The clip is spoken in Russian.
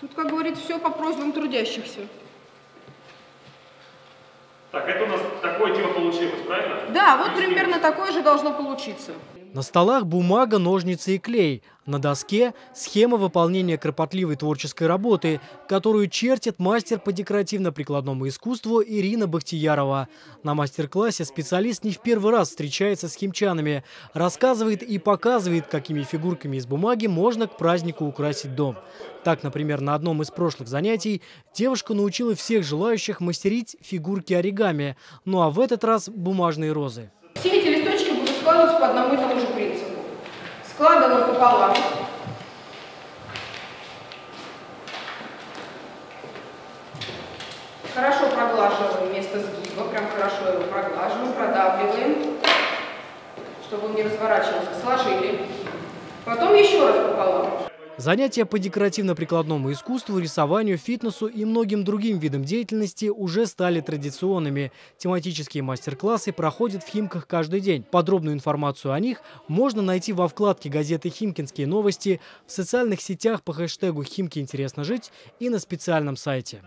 Тут, как говорится, все по просьбам трудящихся. Так, это у нас такое типа получилось, правильно? Да, вот примерно такое же должно получиться. На столах бумага, ножницы и клей. На доске схема выполнения кропотливой творческой работы, которую чертит мастер по декоративно-прикладному искусству Ирина Бахтиярова. На мастер-классе специалист не в первый раз встречается с химчанами, рассказывает и показывает, какими фигурками из бумаги можно к празднику украсить дом. Так, например, на одном из прошлых занятий девушка научила всех желающих мастерить фигурки оригами, ну а в этот раз бумажные розы. Все эти складываться по одному и тому же принципу. Складываю пополам. Хорошо проглаживаем место сгиба, прям хорошо его проглаживаем, продавливаем, чтобы он не разворачивался. Сложили. Потом еще раз пополам. Занятия по декоративно-прикладному искусству, рисованию, фитнесу и многим другим видам деятельности уже стали традиционными. Тематические мастер-классы проходят в Химках каждый день. Подробную информацию о них можно найти во вкладке газеты «Химкинские новости», в социальных сетях по хэштегу «Химки интересно жить» и на специальном сайте.